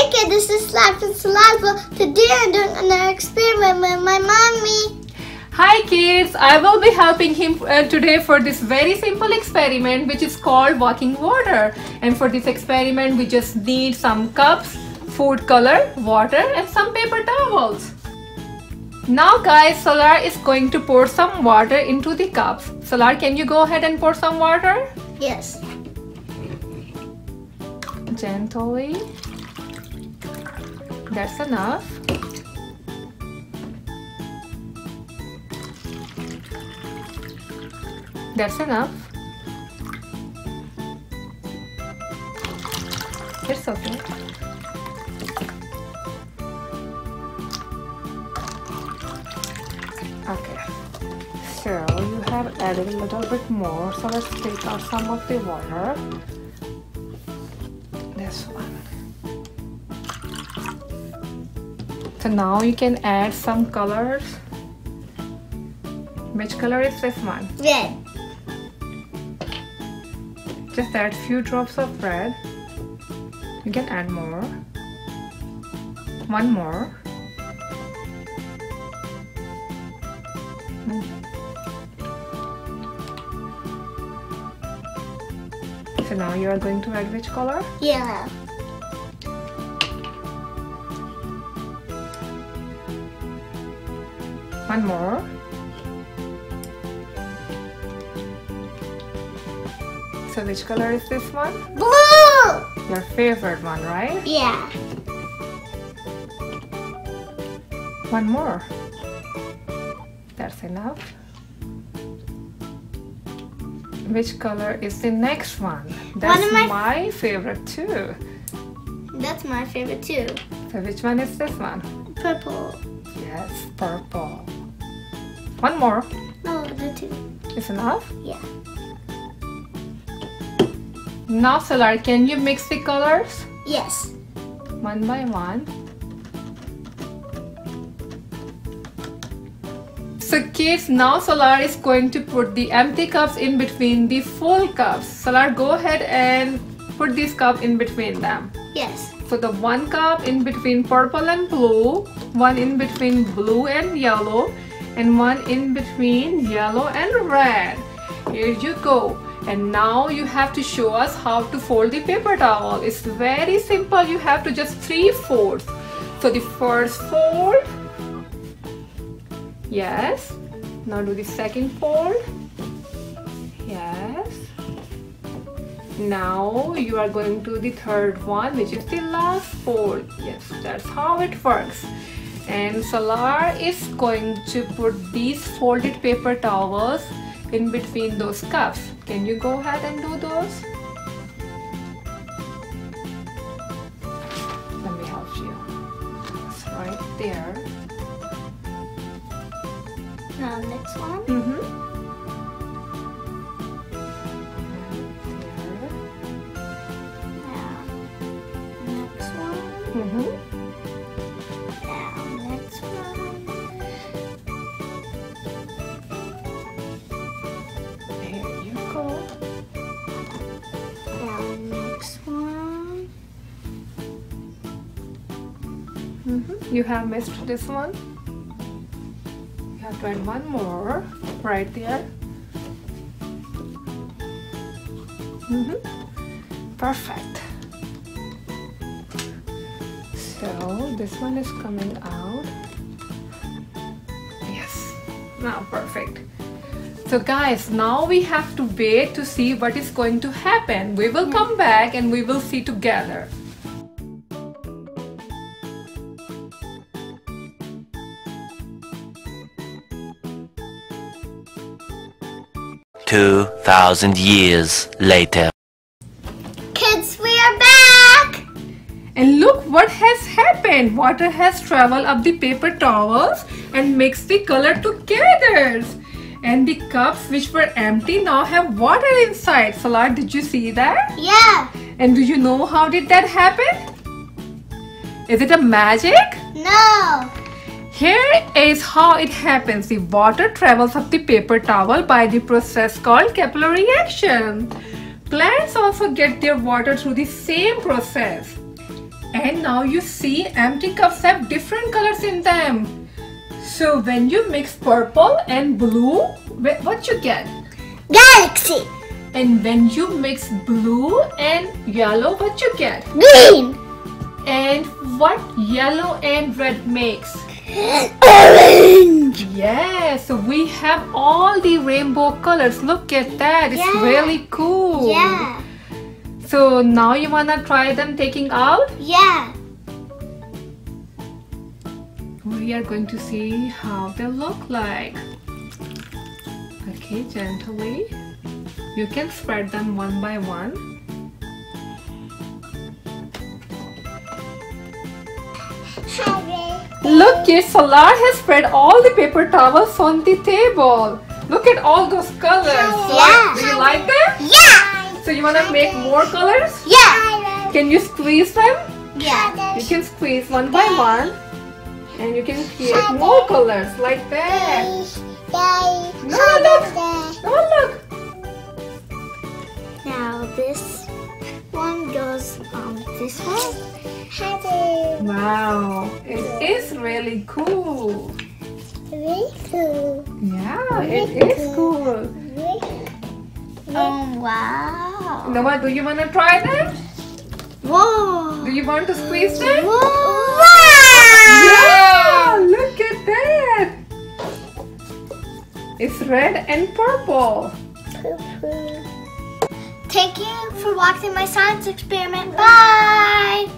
Hey kid, this is Slack and Saliva. Today I'm doing another experiment with my mommy. Hi kids, I will be helping him uh, today for this very simple experiment which is called walking water. And for this experiment we just need some cups, food color, water and some paper towels. Now guys, Salaar is going to pour some water into the cups. Salaar, can you go ahead and pour some water? Yes. Gently. That's enough. That's enough. It's okay. Okay. So you have added a little bit more. So let's take out some of the water. So now you can add some colors. Which color is this one? Red. Just add few drops of red. You can add more. One more. Hmm. So now you are going to add which color? Yellow. One more. So which color is this one? Blue! Your favorite one, right? Yeah. One more. That's enough. Which color is the next one? That's of my- my favorite too. That's my favorite too. So which one is this one? Purple. Yes, purple. One more. No, the two. Is enough? Yeah. Now Salaar, can you mix the colors? Yes. One by one. So kids, now Salaar is going to put the empty cups in between the full cups. Salaar, go ahead and put this cup in between them. Yes. So the one cup in between purple and blue, one in between blue and yellow, and one in between yellow and red. Here you go. And now you have to show us how to fold the paper towel. It's very simple. You have to just three folds. So the first fold. Yes. Now do the second fold. Yes. Now you are going to the third one, which is the last fold. Yes, that's how it works. And Salaar is going to put these folded paper towels in between those cups. Can you go ahead and do those? Let me help you. It's right there. Now next one. Mm-hmm. Now You have missed this one. You have to add one more right there. Mhm. Perfect. So this one is coming out. Yes. Now perfect. So guys, now we have to wait to see what is going to happen. We will come back and we will see together. Two thousand years later. Kids, we are back! And look what has happened. Water has traveled up the paper towels and mixed the color together. And the cups which were empty now have water inside. Salaar, did you see that? Yeah. And do you know how did that happen? Is it a magic? No. Here is how it happens. The water travels up the paper towel by the process called capillary action. Plants also get their water through the same process. And now you see empty cups have different colors in them. So when you mix purple and blue, what you get? Galaxy. And when you mix blue and yellow, what you get? Green. And what yellow and red makes? Orange. Yes, we have all the rainbow colors. Look at that. It's Yeah. really cool. Yeah. So now you wanna try them taking out? Yeah. We are going to see how they look like. Okay, gently. You can spread them one by one. Salaar has spread all the paper towels on the table. Look at all those colors. Yeah. Do you like them? Yeah. So you wanna make more colors? Yeah. Can you squeeze them? Yeah. You can squeeze one by one and you can create more colors like that. No, look. Oh, look. Now this one goes on this one. Wow, is really cool. Really cool. Yeah, it is cool. Oh wow. Noah, do you want to try them? Whoa. Do you want to squeeze them? Wow. Yeah, look at that. It's red and purple. purple. Thank you for watching my science experiment. Bye.